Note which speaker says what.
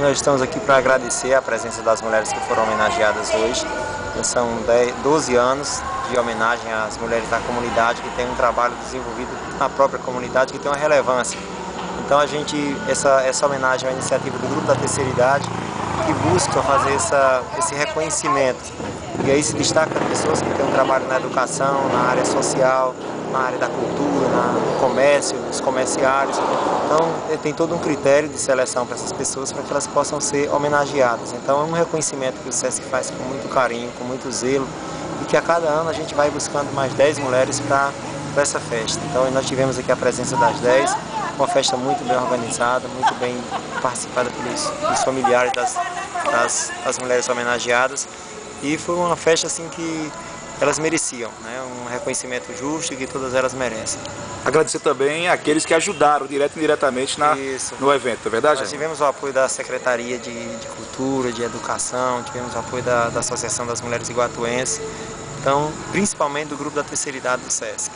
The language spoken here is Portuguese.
Speaker 1: Nós estamos aqui para agradecer a presença das mulheres que foram homenageadas hoje. São 10, 12 anos de homenagem às mulheres da comunidade que têm um trabalho desenvolvido na própria comunidade que tem uma relevância. Então a gente, essa, essa homenagem é uma iniciativa do Grupo da Terceira Idade que busca fazer essa, esse reconhecimento. E aí se destaca pessoas que têm um trabalho na educação, na área social, na área da cultura, na, no comércio, nos comerciários. Então tem todo um critério de seleção para essas pessoas para que elas possam ser homenageadas. Então é um reconhecimento que o SESC faz com muito carinho, com muito zelo e que a cada ano a gente vai buscando mais 10 mulheres para essa festa. Então nós tivemos aqui a presença das 10, uma festa muito bem organizada, muito bem participada pelos, pelos familiares das, das, das mulheres homenageadas e foi uma festa assim que elas mereciam, né? um reconhecimento justo que todas elas merecem.
Speaker 2: Agradecer também àqueles que ajudaram direto e indiretamente na, no evento, é verdade?
Speaker 1: Nós tivemos o apoio da Secretaria de, de Cultura, de Educação, tivemos o apoio da, da Associação das Mulheres Iguatuenses, então, principalmente do grupo da terceira idade do SESC.